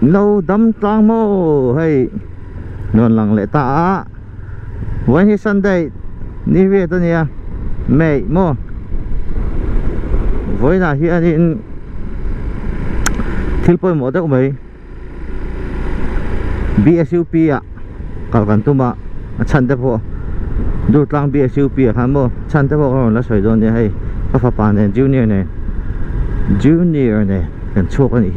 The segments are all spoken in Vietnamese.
lâu đâm trang mô hay nôn lặng lệ ta when he Sunday ni về tên nha mẹ, mô. Với là hiện in thil poi mô da umai BSUP à gần kan tuma chân de po đủ trang BSUP khan mô? Chân de po là sợi don này hay ka fa pa này junior này junior ne kan chok ani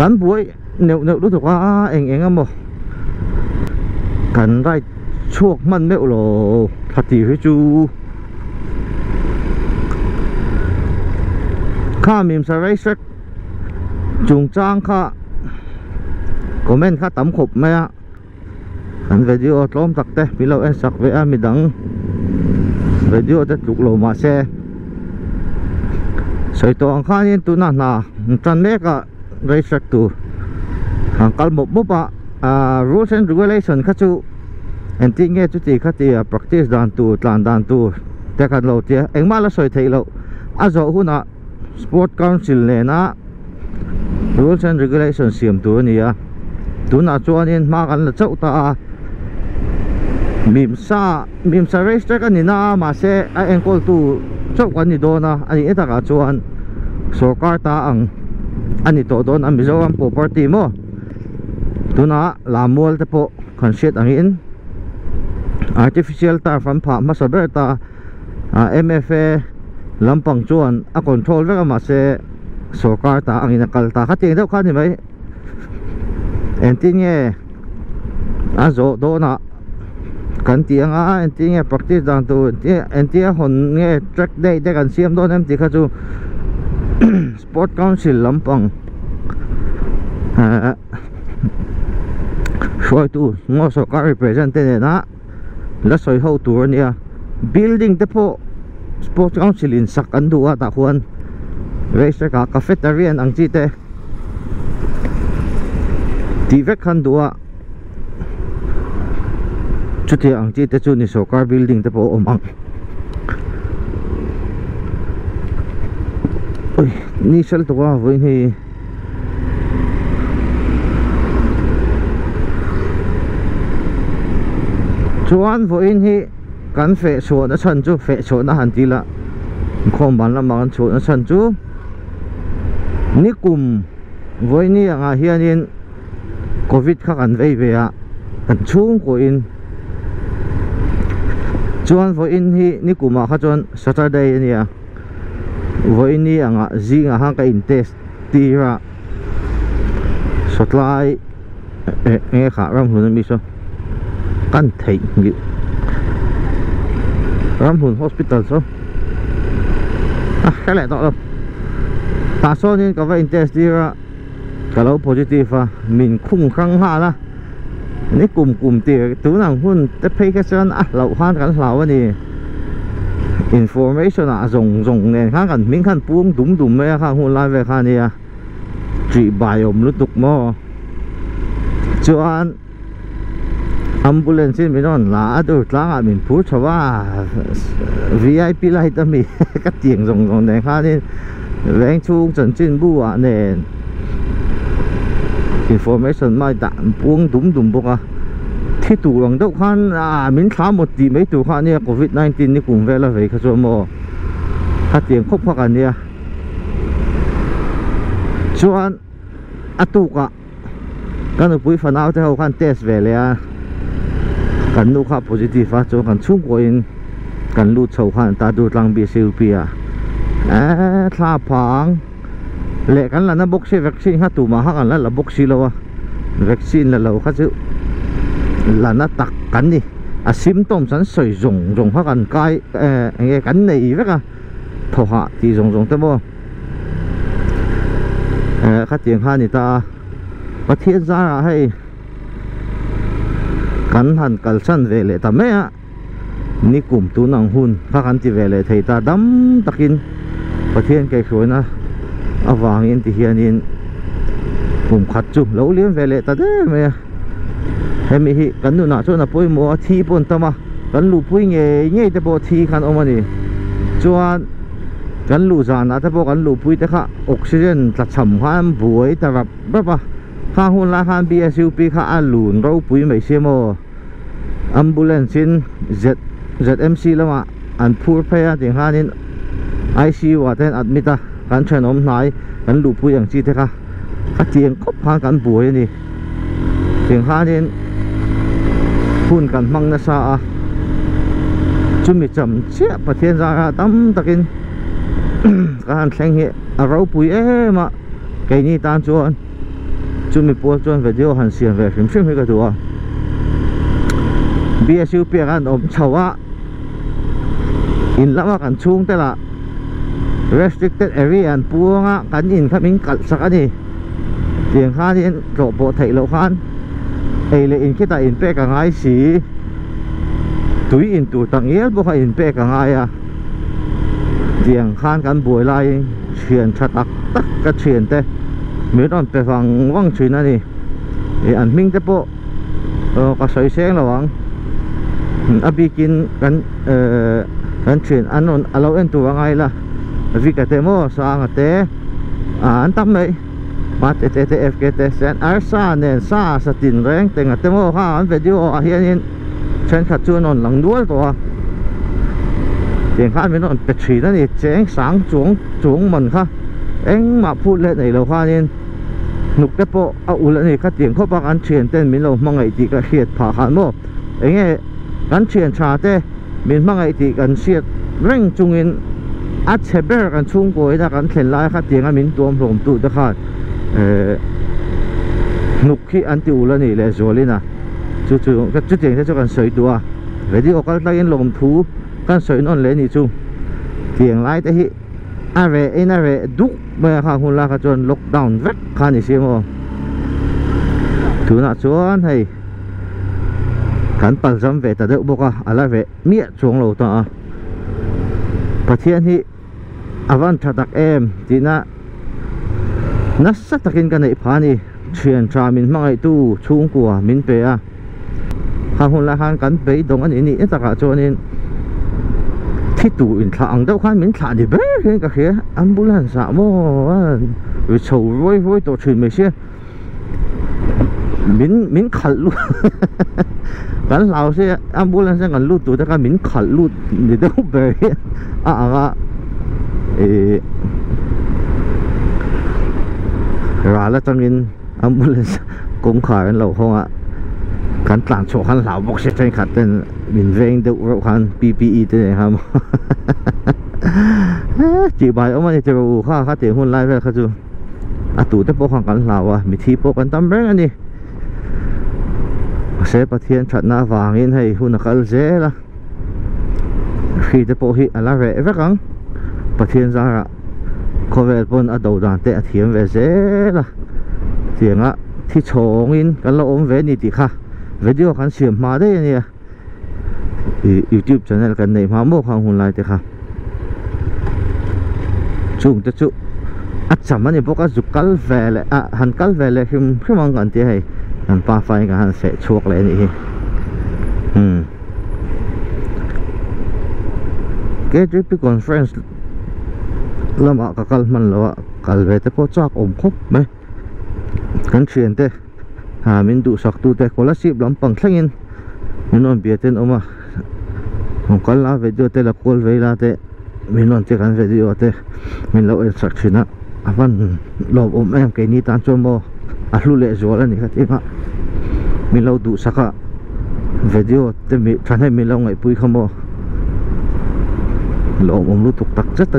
cán buổi nếu nếu lúc quá, à, anh anh em mà cần ra chuộc mặn mẹo lò thật gì hết chú kha mềm sao đấy sắc trùng trang kha, comment kha tấm khục mẹ. Anh video tóm tặc tê bị lâu anh sạc với anh mình đắng. Video tết chụp lầu mà xe. Sợi tổ kha nên tu nà nà. Chân mẹ cả rai sak tu ang kal mo mo pa rules and regulation kha chu en ti nge chu ti kha ti practice dan tu tlan dan tu te kan lo ti anh ma la soi thei lo a zo sport council này na rules and regulations siam tu ni à, tu na chuan in ma kan la chau ta. Mim sa mim sa register kan ni na ma se a enkol tu chau kan ni do na ani eta ka chuan sarkar ta ang ani to don ang Mizoram property mo. Tu na lamol te po kan shit ang in artificial tar fan pha ma saber ta ah, MFA lampang chuan, a control veka ma se sarkar ta ang inakal ta. Khating deuh khan ni mai. En tin nge a zo do na, kan ti anga en ti practice dan tu en ti hon nge track day de kan siam do nem ti kha chu. sport council lampang à. soi tu ngo sarkar representative na la soi ho tour nia building te po sports council in sak an duwa ta khuan racer ka cafeteria ang chi te ti vek khan duwa chuti ang chi te chu ni sokar building te po omang oi ni sel to wa voi ni chuan voi hi kan fe so na chan chu fe so na han ti la khom ban la man chu na chan chu ni kum voi ni anga hianin covid kha kan vei ve a kan chung ko in chuan voi in hi ni kuma kha chuan saturday ni a voi ni anga zinga hang ka in test ti ra sotlai e kha ram hu na mi so. Kan thei ngi. Ramphun Hospital so. À cái này đó đâu ta so nên có phải test đi ra cái lâu positive à. Mình khung khăng hạ la ni cùng cùng tiền tú nào hun te pay cái chân à lâu han cái lâu này information à dùng dùng nè khác gần miếng khăn buông đúng đúng mấy khang hôn lại về khăn này à. Chỉ bài ôm lúc tục mò. Cho anh ambulance mình non lá, đồ lá à mình phú cho ba. VIP lại tâm mình cắt tiền dùng dùng để khác đi. Vén chuông trần trên bu à nè information mai tạm buông đúng đúng bốc à. thì tủ bằng đâu khan à mình khá một tí mấy tủ khan nha covid 19 ni cùng về là vậy cái số mò các tiền khóc hoặc anh nha cho anh à tụ cả cái nó bụi phần áo theo khan test về liền กันลูกค้า positive ฟ้าโจกันชุ่มกว่าอินกันลูกชาวขันตาดูตรังบีซิลเปียเอ๊ะทาพัง là nó tặc cảnh đi. À sim tôm sẵn sợi rồng rồng phát gần cái cái cảnh này với cả à. thổ hạ thì rồng rồng tới bao, các tiếng ha thì ta có thiết ra là hay cắn hẳn cẩn săn về lệ tầm mấy á ni cùng tú nàng hun phát anh thì về lệ thầy ta đắm tắc in. Có thiên cái khối na à vàng in thì hiền in cùng khát chung lấu liếm về lệ ta đấy mẹ hemi hi kan nu na chu na poi mo thi pon tama kan lu pui nge nge te po thi khan omani chuan kan lu zan na te po kan lu pui te kha oxygen tla cham khan buai ta rap ba ba kha hun la khan BSUP kha a lun ro pui mai se mo ambulance in Z ZMC lama an phur phaya ting hanin ICU wa ten admit a kan chen om nai kan lu pui ang chi te kha kha tiang khop khan kan buai ni ting hanin phun kan mang na sa a chumi cham chia pathian ra tam takin kan thleng hi a ro pui em a cái ni tan chuan chumi pol chuan video han siam ve hrim hrim hi ka tu a BSU pe kan om chawa in lama kan chung te la restricted area an puanga kan in cắt kal sakani tiền khan in ro bo thei lo khan ei le in kita in pe ka ngai si. Tui in tu tang yel bo ka in pe ka ngai a. Tiang khan kan buai lai thiền chặt ạc tak cái thiền te. Mi don pe vang wang chin ani. E an ming te po ka soi seng la wang. Abikin kan e, kan thiền anon alo en tu wangai la. Vi ka te mo, sa nga te. An tam mai ma te te te f ke te sen ar sa nen sa sa tin reng te nga te mo ha an video a hian in chen khat chu non lang dual to a tiền khác mình nó bị chỉ nó thì chén sáng chuông chuông mình ha anh mà phụ lên này là hoa nên nục cái bộ à u lên này các tiền khó bác ăn chuyện tên mình lo mong ngày thì cái hiệt phá hẳn mô anh ấy ăn chuyện trà thế mình mong ngày thì cần siết rèn trung in à chế bè cần chung của ta cần thèn lại các tiền anh mình tuom lồng tụ đó ha Ờ, nuk khi an ti rồi ni le zolina chu chu ka tiền sẽ cho con soi tua ve di ko kal ta lên lồng thú, con soi non le ni chu tiang lai te hi a ve in a ve du giờ ha hun la ka chon lockdown vek kha ni sim o thu na chuan hei kan pal zam ve ta deuh boka ala về mia xuống lo ta a pathian hi avan thatak em tina นัสักตะกินกันในพานีเชียนชามินมังไอตู้ชูงกัวมินเปียหางหุ่นละหานกันไปตรงอันนี้นี่ตะกะจวนี่ที่ตู้อินทางเด้าข้ามินทาดิเบ้เห็นกัะเขียอัมบุลันสามวันวิชูร้อยร้ยตัวชื่นไม่เชื่อมินมินขัดลุกกันเราเสียอัมบุลันเสียกันลูกตัวแต่ก็มินขัดลูกเดี๋เบย์อะอะเอ๊ bé à à ê rồi là trong in ambulance cũng khỏi lâu không ạ kan tlan cho kan lau bok se chen khat ten min veng de ro kan PPE te ha mo chỉ bài ông anh chơi kha kha tiền hôn lai về kha chu à tụ te po khang kan lau à mi thi po kan tam reng ani se pathian that na wang in hei hun kal je la khi te po hi ala re ve kang pathian za ra có vẻ pon ở đầu dan te a về ve là. La á, thì chong in lỗ lo về ve ni khá kha video kan siam mà đấy nè. YouTube channel kan này mà mo khang hồn lại thì khá chung te chu a cham ani boka zukal vele a han kal vele him him ang kan ti hai han pa fai ka han se chuak le ni hmm. Cái trip conference lama ka kal man lo kal ve te po chak om khop me kan thian te ha min du sak tu te scholarship lam pang thlengin min on bia ten oma hong kal la video te la kol ve la te min on te kan video te min lo en sak à, avan lo om em ke ni tan chom mo a hlu le là ni khati ma min lo du saka video te mi than mi lo ngai pui khamo lo om lu tuk tak chat ta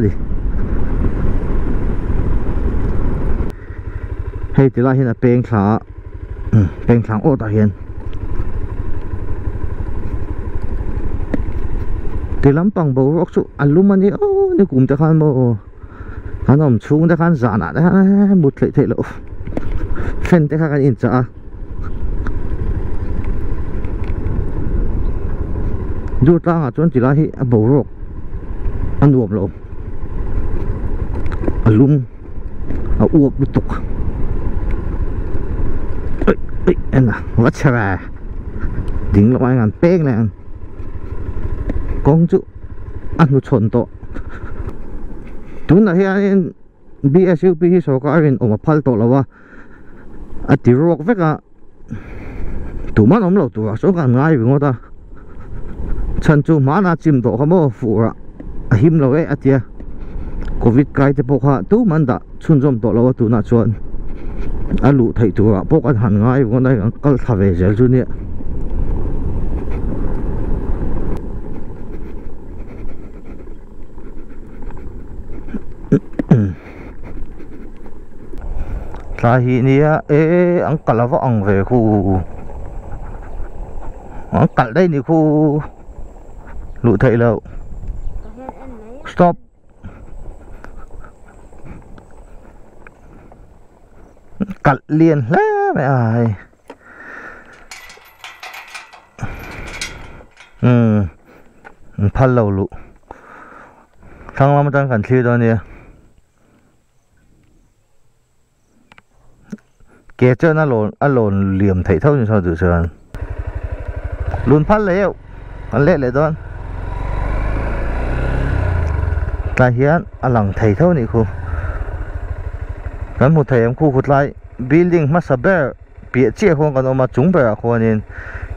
di hei ti la hin a peng thla peng thlang ô ta hiền ti lampang bo rok chu alumani ô ni kum ta khan mo han om chung ta khan zana ta mut le the lo fen te khan in cha du ta nga chon ti la hi bo rok an uom lo alum a uop lutuk Ê, em à, vắt xa bà. Dính loại ngàn bếc này chú Ăn một chuẩn tổ tun na hian BSUP hi sarkarin oma phal to lawa a ti rok veka tuman om lo tura so kan ngai bingo ta. Chan chu mana chim do khamo fura a him lo e atia covid kai te pokha tu man da chun jom to lawa tu chuẩn chuan alu thei tura pok an han ngai bingo dai kal thave zel chu ni tla hi nia e ang kalava ang ve khu. Ang kal đây ni khu. Lụ thầy lâu stop cắt liền lé mẹ ai ừ phát lâu lụ. Thằng lắm đang cần thi đó nè. Kế cho nó lồn nó lồn liềm thấy thâu như sao tự sơn luôn phát lệ anh lệ lệ đó là hiện anh lằng thấy thâu này khu kan một thầy em khu khut lại, building mà sắp bè bịa chia không kan ông mà chúng bè à, khu nên.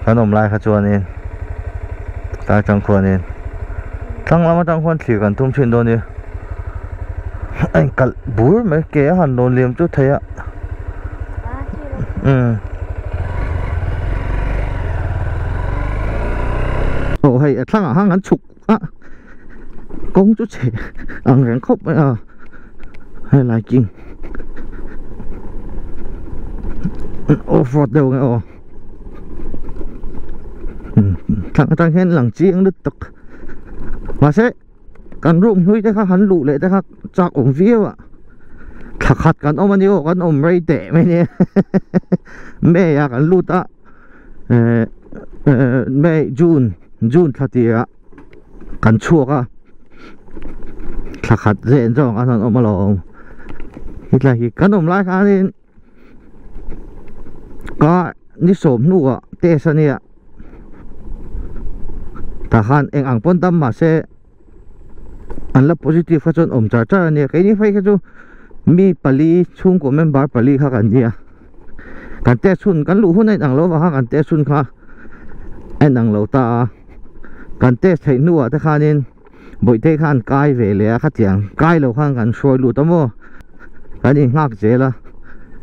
Kan ông lại khát chuan nên. Ta chẳng khu nên. Thằng lắm chẳng khoan chỉ kan thông chuyện đó nè. Anh cắt bùi mấy cái hẳn lồn liềm chút thấy ạ. Ừ. Ồ, hay à, thằng à, hàng hàng chục á công chút trẻ. Ăn rèn khóc ấy à. Hay là kinh ô phọt đâu nghe ồ thằng thằng hen lằng chiếng đứt tực mà sẽ cần rụng nuôi thế khác hắn lụ lệ thế khác chạc ổng phía ạ thật hạt cần ôm anh yêu cần ôm ray tệ mày nè mẹ à cần lụt á mẹ June June thật thì á cần chuộc á thật hạt dễ cho anh ôm mà lòng hít lại cần ôm lại cái nên có ni som nu à tê sa nè ta han eng ang pon tam ma se an la positive ka chon om cha cha ne cái ni phai ka chu mi pali chung của member pali kha kan dia kan te sun kan lu hun ai ang lo wa kan te sun kha ai ang lo ta kan te thei nu ta khanin boi te khan kai ve le kha tiang kai lo khan kan soi lu ta mo kan i ngak je la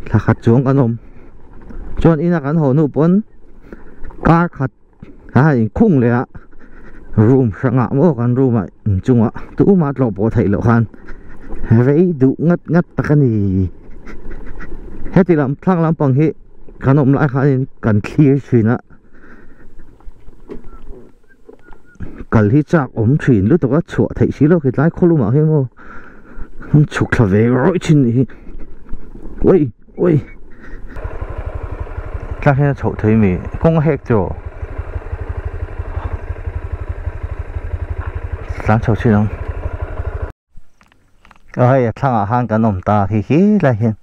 thla khat chung kan om chon ina kan ho nu pon kar khat ha in khung le a room sanga mo kan room a chunga tu ma tlo po thei lo khan vei du ngắt ngắt ta cái gì hết thì làm thang làm bằng hệ khả năng lại khả năng clear chuyện á cần hi chắc ổn chuyện lúc đó chùa thấy xí lúc cái lái khô luôn mà hết mô. Chụp là về rồi chuyện này ôi ôi chắc là chụp thấy mi không hết rồi sáng chụp chuyện không ơi thằng à hang cái nôm ta thì khí lại hiện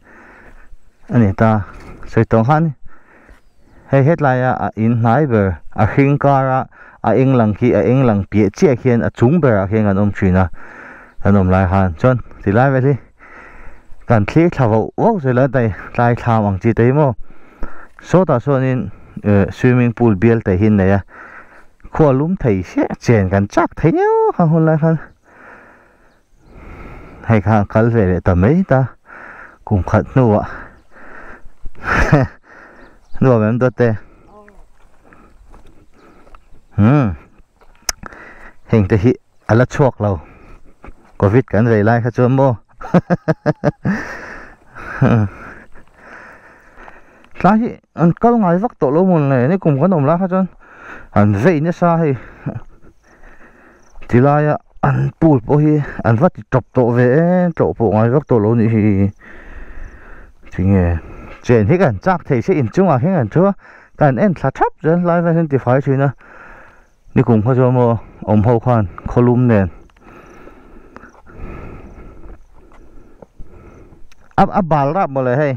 anh ấy ta sai tông han hay hết lại à in nai bờ à hình cara à à in lăng khí, à in lăng bịa chia hiện à chúng bờ à hiện cái nôm chuyện à cái nôm lại hàng, chọn thì lại vậy đi cần thiết thảo vô vô rồi lại đây lại thảo bằng chỉ đấy mà số nên ờ, swimming pool biển tại hiện này à khoa lúm thầy sẽ chèn cần chắc thấy nhau hàng hôm nay hàng, hay khang kal về để tầm mấy ta. Cùng khát nua nua em tốt tê hmm. Hình thế hi ala chuộc lâu covid kan về lại khát chôm mô sa hi an kal ngai vak to lo mon le ni kum kan om la ha chon an ve ni sa hi tilaya an pul po hi an vắt chọc tổ về tổ bộ ngoài vắt tổ lô này thì thì nghe chen hi kan chak thei se in chung à hết cảnh chúa cảnh em thắt thấp rồi lại về thì phải chuyện nữa đi cùng có cho om ho khan kholum nen ab ab áp bal rap le lại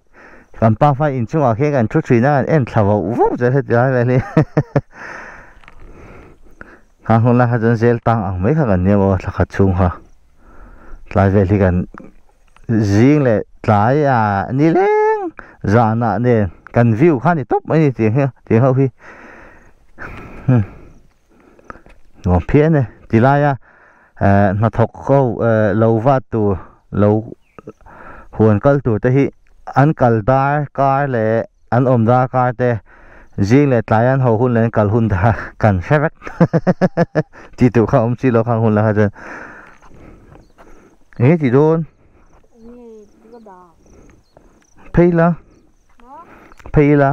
còn bao phải in chung ở khi gần chút chuyện nữa em thảo vào vô giờ hết giờ vậy đi. Hàng hôm nay hắn dân zel tăng ang mấy cái nhiều là thật chung ha lại về thì gần riêng lệ lại à ni lên già nè nè gần view khá thì tốt mấy tiếng ha tiếng hậu phi. Nó phía này chỉ là à, à nó thọc câu à, lâu vắt tu lâu huân câu tu thế an kal dar kar le an om dar kar te. Zing le tlai an ho hun le kal hun da kan shevet ti tu kha om chi lo khang hun la ha jan e ti don. Phei la. Phei la